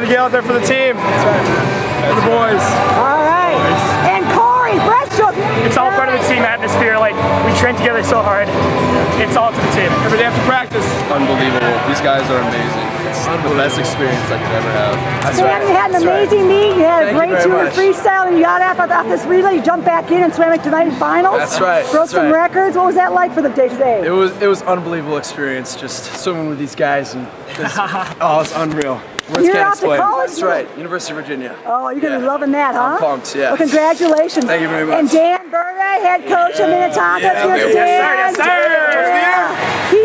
excited to get out there for the team. For the boys. All right. And Corey, breaststroke. It's all part of the team atmosphere. Like we train together so hard. It's all to the team. Every day after practice. Unbelievable. These guys are amazing. It's the best experience I could ever have. That's Sam, you had an amazing meet. You had a Thank you great very two in much. freestyle, and you got off, off this relay. You jumped back in and swam it tonight in finals. That's right, Broke that's some right. records. What was that like for the day today? It was it was unbelievable experience just swimming with these guys and just, oh it's unreal. Words You're can't off to college That's right, University of Virginia. Oh, you're gonna be loving that, huh? I'm pumped, yeah. Well, congratulations. Thank you very much. And Dan Berge, head coach of Minnetonka. Yeah, Here's. Dan. Yes, sir, yes, sir.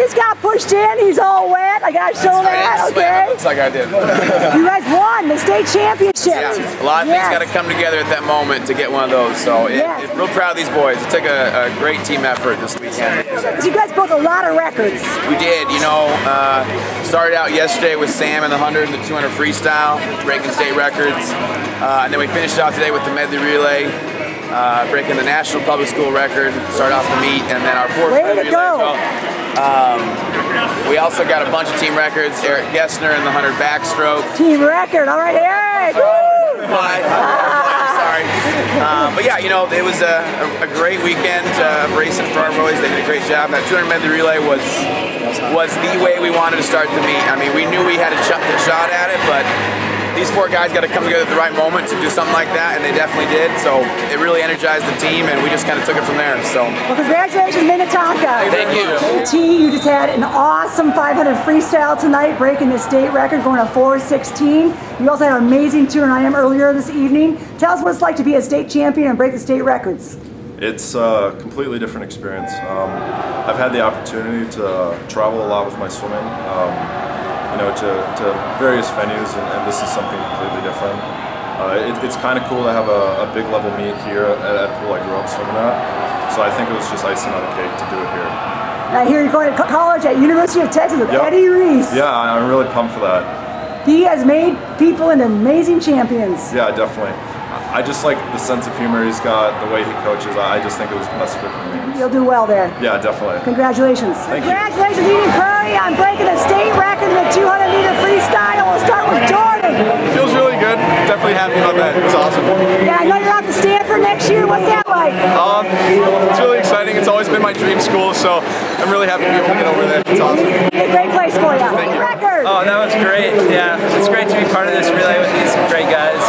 Just got pushed in. He's all wet. I gotta show that. Okay. Looks like I did. You guys won the state championship. Yeah, a lot of things got to come together at that moment to get one of those. So, it, Yes. it- real proud of these boys. It took a, a great team effort this weekend. You guys broke a lot of records. We did, you know, uh, started out yesterday with Sam in the 100 and the 200 freestyle, breaking state records. Uh, and then we finished out today with the medley relay, uh, breaking the national public school record, start off the meet, and then our fourth Way to go. well. Um, we also got a bunch of team records. Eric Gessner in the 100 backstroke. Team record. All right, Eric. Woo! I'm sorry. Um, but yeah, you know, it was a, a, a great weekend uh, of racing for our boys. They did a great job. That 200 medley relay was was the way we wanted to start the meet. I mean, we knew we had a shot, a shot at it, but these four guys got to come together at the right moment to do something like that, and they definitely did. So it really energized the team, and we just kind of took it from there. So Well, congratulations, Minnetonka. Thank you. T, you just had an awesome 500 freestyle tonight, breaking the state record, going to 416. You also had an amazing 200 IM earlier this evening. Tell us what it's like to be a state champion and break the state records. It's a completely different experience. Um, I've had the opportunity to travel a lot with my swimming, um, you know, to, to various venues, and, and this is something completely different. Uh, it, it's kind of cool to have a, a big level meet here at, at a pool I grew up swimming at. So I think it was just icing on the cake to do it here. I hear you're going to college at University of Texas with Yep. Eddie Reese. Yeah, I'm really pumped for that. He has made people into amazing champions. Yeah, definitely. I I just like the sense of humor he's got, the way he coaches. I I just think it was the best fit for me. You'll do well there. Yeah, definitely. Congratulations. Thank you. Congratulations, Eden Prairie, on breaking the state record in the 200 meter freestyle. We'll start with Jordan. Feels really good. Definitely happy about that. It's awesome. Yeah, I know you're out to Stanford next year. What's that like? Um, it's really exciting. It's always been my dream school, so I'm really happy to be able to get over there. It's awesome. It's A great place for you. Thank you. Record. Oh, that was great. Yeah, it's great to be part of this relay with these great guys.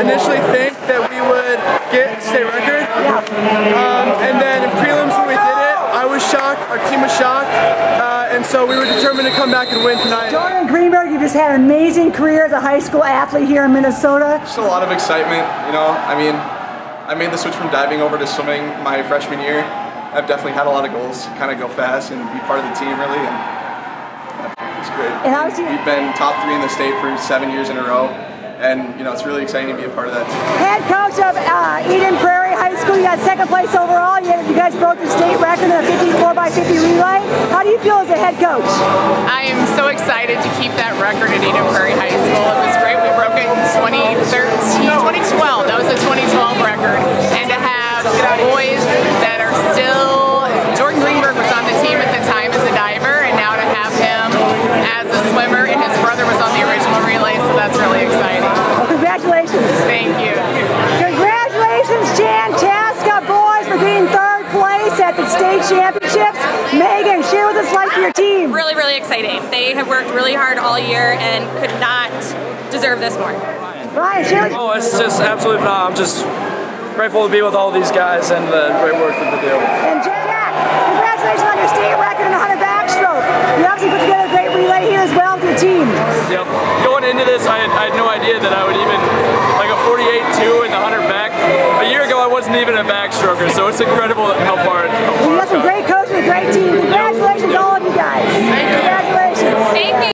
Initially think that we would get state record. Um, and then in prelims when we did it, I was shocked, our team was shocked, uh, and so we were determined to come back and win tonight. Jordan Greenberg, you just had an amazing career as a high school athlete here in Minnesota. Just a lot of excitement, you know. I mean, I made the switch from diving over to swimming my freshman year. I've definitely had a lot of goals, to kind of go fast and be part of the team, really. And yeah, it's great. And obviously- we've been top three in the state for seven years in a row, and you know it's really exciting to be a part of that team. Head coach of uh, Eden Prairie High School, you got second place overall. You, you guys broke the state record in a 54 by 50 relay. How do you feel as a head coach? I am so excited to keep that record at Eden Prairie High School. It was great. We broke it in 2013, state championships. Megan, share with us life like your team. really, really exciting. They have worked really hard all year and could not deserve this more. Ryan, share with Oh, it's just absolutely phenomenal. I'm just grateful to be with all these guys and the great work that they do. And Jack, congratulations on your state record in the 100 backstroke. You obviously put together a great relay here as well with your team. Yep. Going into this, I had, I had no idea that I would even like a 48-2 in the 100 back. A year ago, I wasn't even a backstroker, so it's incredible how far. How far